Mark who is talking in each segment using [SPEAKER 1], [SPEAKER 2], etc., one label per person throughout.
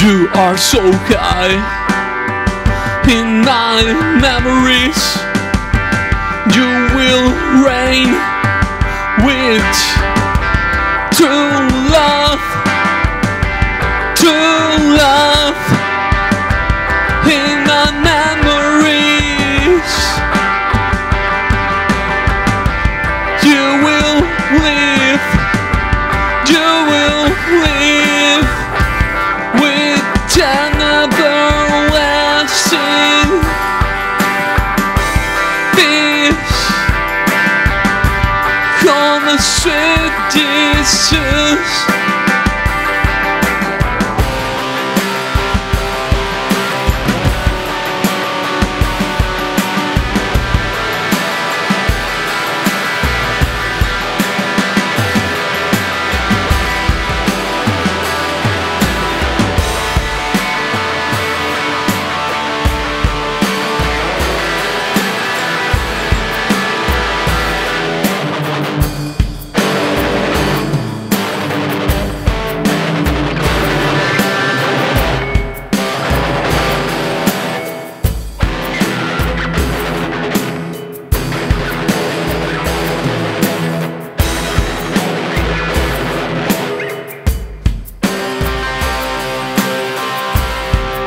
[SPEAKER 1] You are so high in my memories. You will reign with true love, Come a sweet distance.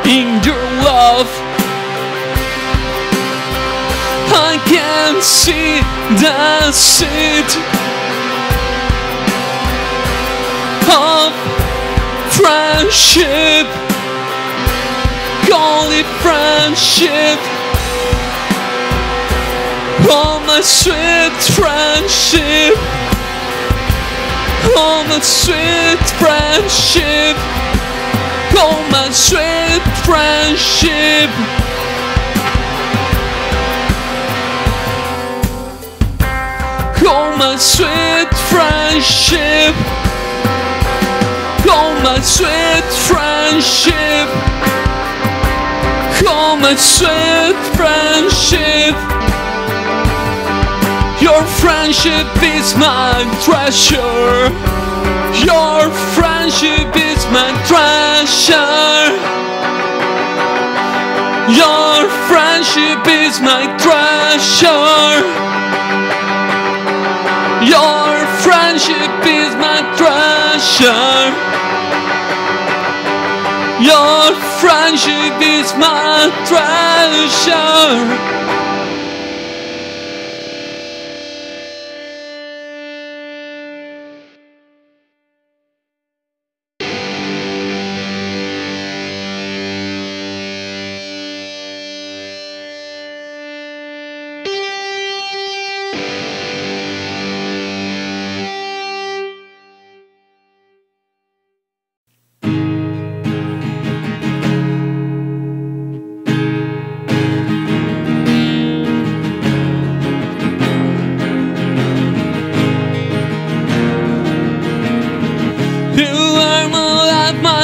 [SPEAKER 1] In your love. I can see the seed of friendship. It friendship. Oh, my sweet friendship. Oh, my sweet friendship. Oh, my sweet friendship. Oh, my sweet friendship. Oh, my sweet friendship. Oh, my sweet friendship. Your friendship is my treasure. Your friendship is my treasure. Your friendship is my treasure. Your friendship is my treasure. Your friendship is my treasure.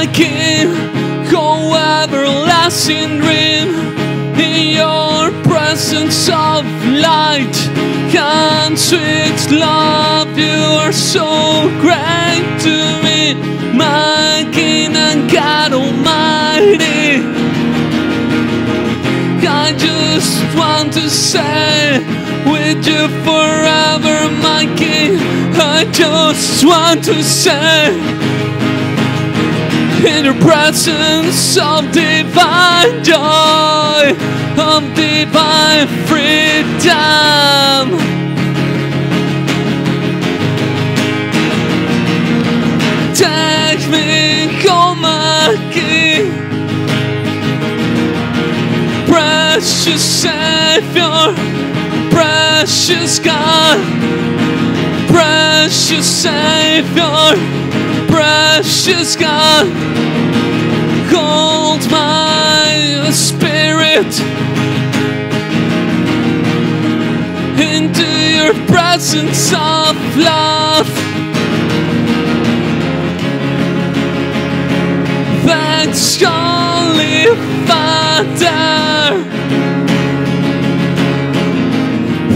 [SPEAKER 1] My king, oh everlasting dream. In your presence of light, and sweet love, you are so great to me, my King and God Almighty. I just want to say with you forever, my king. I just want to say in your presence of divine joy, of divine freedom. Take me home, my king precious Savior, precious God, precious Savior, precious God, spirit into your presence of love. Thanks, Holy Father.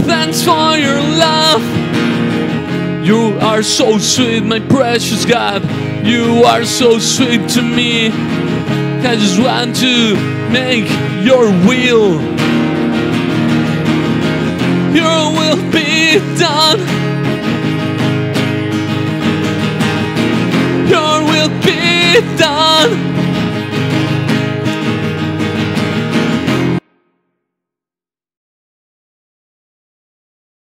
[SPEAKER 1] Thanks for your love. You are so sweet, my precious God. You are so sweet to me. I just want to make your will. Your will be done. Your will be done.